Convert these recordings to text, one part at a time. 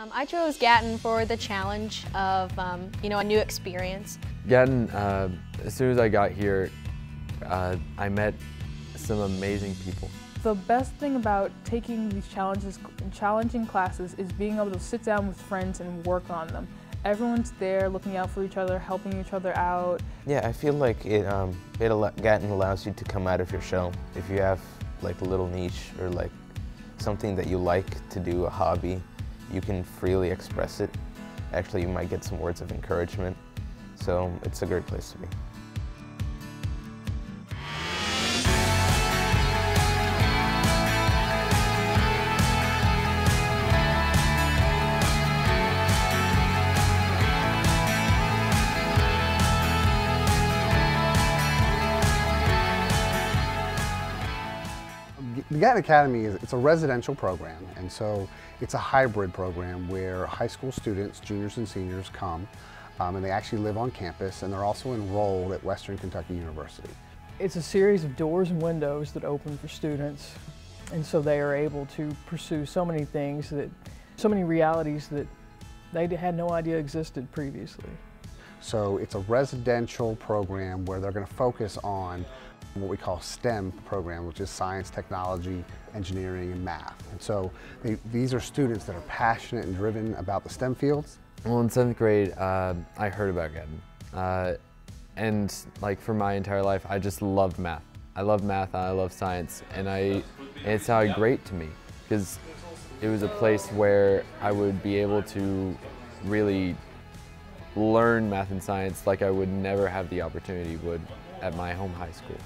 Um, I chose Gatton for the challenge of, um, you know, a new experience. Gatton, uh, as soon as I got here, uh, I met some amazing people. The best thing about taking these challenges, challenging classes is being able to sit down with friends and work on them. Everyone's there looking out for each other, helping each other out. Yeah, I feel like it, um, it al Gatton allows you to come out of your shell. If you have like a little niche or like something that you like to do, a hobby, you can freely express it. Actually, you might get some words of encouragement. So it's a great place to be. The Gatton Academy is it's a residential program, and so it's a hybrid program where high school students, juniors and seniors, come, um, and they actually live on campus, and they're also enrolled at Western Kentucky University. It's a series of doors and windows that open for students, and so they are able to pursue so many things that, so many realities that they had no idea existed previously. So it's a residential program where they're going to focus on what we call STEM program, which is science, technology, engineering, and math. And so they, these are students that are passionate and driven about the STEM fields. Well, in seventh grade, uh, I heard about Gatton. Uh, and like for my entire life, I just loved math. I love math, I love science, and I, and it sounded great to me because it was a place where I would be able to really learn math and science like I would never have the opportunity would at my home high school.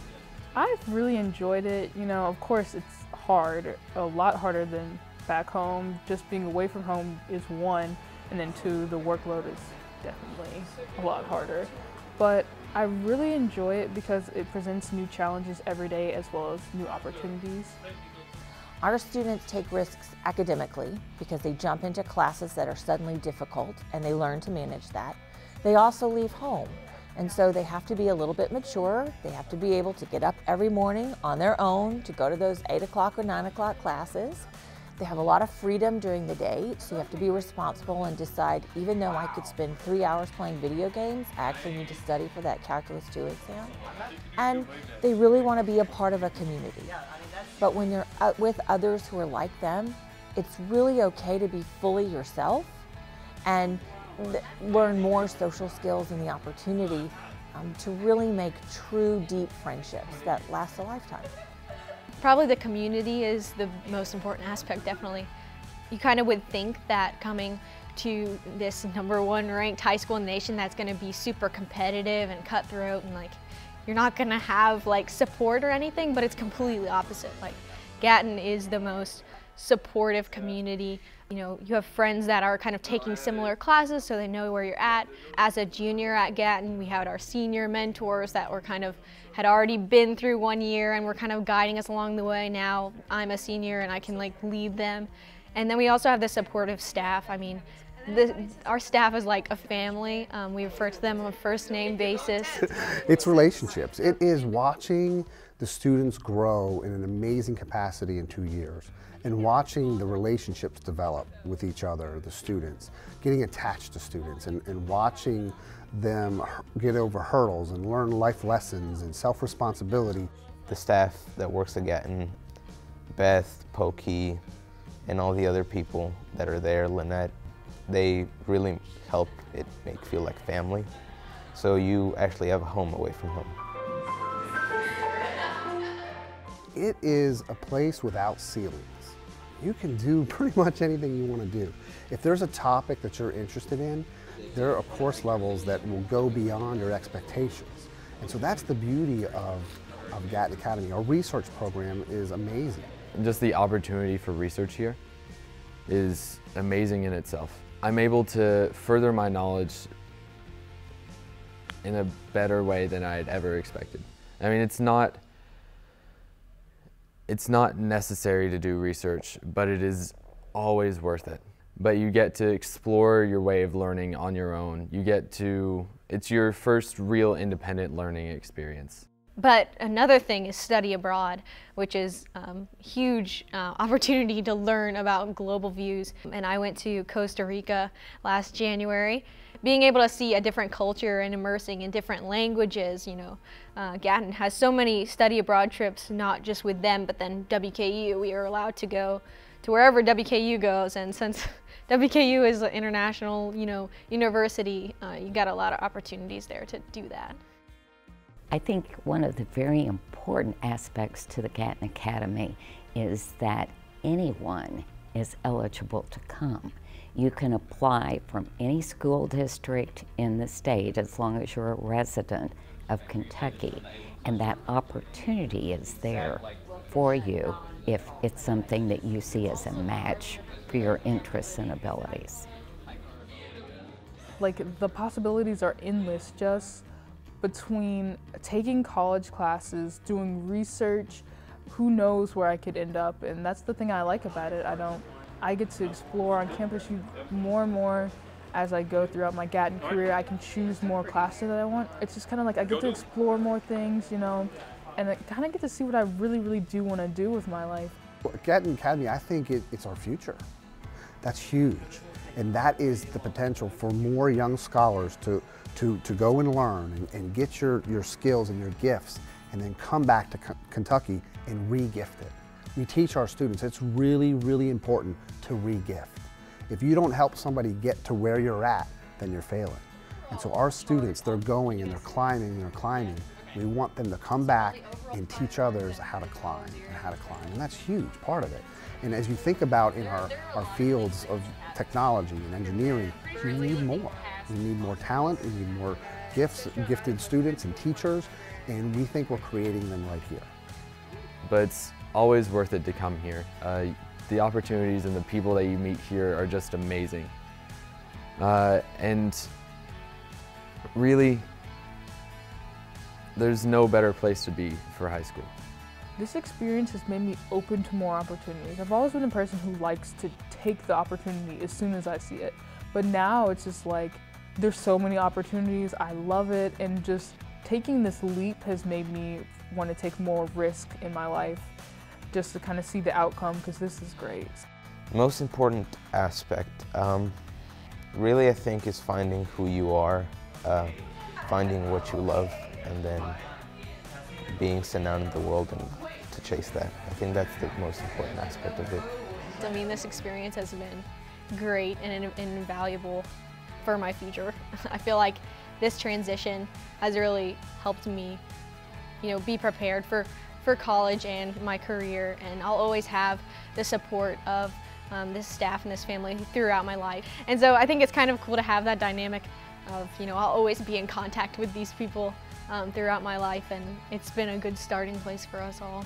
I've really enjoyed it. You know, of course it's hard, a lot harder than back home. Just being away from home is one, and then two, the workload is definitely a lot harder. But I really enjoy it because it presents new challenges every day as well as new opportunities. Our students take risks academically because they jump into classes that are suddenly difficult and they learn to manage that. They also leave home and so they have to be a little bit mature. They have to be able to get up every morning on their own to go to those 8 o'clock or 9 o'clock classes. They have a lot of freedom during the day, so you have to be responsible and decide, even though I could spend three hours playing video games, I actually need to study for that Calculus 2 exam. And they really want to be a part of a community. But when you're uh, with others who are like them, it's really okay to be fully yourself and learn more social skills and the opportunity um, to really make true, deep friendships that last a lifetime. Probably the community is the most important aspect, definitely. You kind of would think that coming to this number one ranked high school in the nation that's going to be super competitive and cutthroat and like you're not going to have like support or anything, but it's completely opposite. Like Gatton is the most supportive community. You know, you have friends that are kind of taking similar classes so they know where you're at. As a junior at Gatton, we had our senior mentors that were kind of had already been through one year and were kind of guiding us along the way. Now I'm a senior and I can like lead them. And then we also have the supportive staff. I mean, the, our staff is like a family. Um, we refer to them on a first name basis. it's relationships. It is watching the students grow in an amazing capacity in two years and watching the relationships develop with each other, the students, getting attached to students and, and watching them get over hurdles and learn life lessons and self-responsibility. The staff that works at Gatton, Beth, Pokey, and all the other people that are there, Lynette, they really help it make feel like family. So you actually have a home away from home. It is a place without ceilings. You can do pretty much anything you want to do. If there's a topic that you're interested in, there are course levels that will go beyond your expectations. And so that's the beauty of, of Gatton Academy. Our research program is amazing. Just the opportunity for research here is amazing in itself. I'm able to further my knowledge in a better way than I had ever expected. I mean, it's not it's not necessary to do research, but it is always worth it. But you get to explore your way of learning on your own. You get to, it's your first real independent learning experience. But another thing is study abroad, which is um, huge uh, opportunity to learn about global views. And I went to Costa Rica last January. Being able to see a different culture and immersing in different languages, you know, uh, Gatton has so many study abroad trips, not just with them, but then WKU. We are allowed to go to wherever WKU goes, and since WKU is an international, you know, university, uh, you got a lot of opportunities there to do that. I think one of the very important aspects to the Gatton Academy is that anyone is eligible to come. You can apply from any school district in the state as long as you're a resident of Kentucky, and that opportunity is there for you if it's something that you see as a match for your interests and abilities. Like the possibilities are endless just between taking college classes, doing research, who knows where I could end up and that's the thing I like about it. I don't I get to explore on campus more and more as I go throughout my Gatton career. I can choose more classes that I want. It's just kind of like I get to explore more things, you know, and I kind of get to see what I really, really do want to do with my life. Gatton Academy, I think it, it's our future. That's huge. And that is the potential for more young scholars to, to, to go and learn and, and get your, your skills and your gifts and then come back to Kentucky and re-gift it. We teach our students it's really, really important to re-gift. If you don't help somebody get to where you're at, then you're failing. And so our students, they're going and they're climbing and they're climbing. We want them to come back and teach others how to climb and how to climb. And that's huge part of it. And as you think about in our, our fields of technology and engineering, we need more. We need more talent, we need more gifts, gifted students and teachers, and we think we're creating them right here. But it's always worth it to come here. Uh, the opportunities and the people that you meet here are just amazing. Uh, and really, there's no better place to be for high school. This experience has made me open to more opportunities. I've always been a person who likes to take the opportunity as soon as I see it. But now it's just like, there's so many opportunities, I love it, and just taking this leap has made me want to take more risk in my life just to kind of see the outcome because this is great. Most important aspect, um, really I think is finding who you are, uh, finding what you love, and then being sent out in the world and to chase that. I think that's the most important aspect of it. I mean, this experience has been great and, invaluable for my future. I feel like this transition has really helped me, you know, be prepared for, for college and my career. And I'll always have the support of um, this staff and this family throughout my life. And so I think it's kind of cool to have that dynamic of, you know, I'll always be in contact with these people um, throughout my life and it's been a good starting place for us all.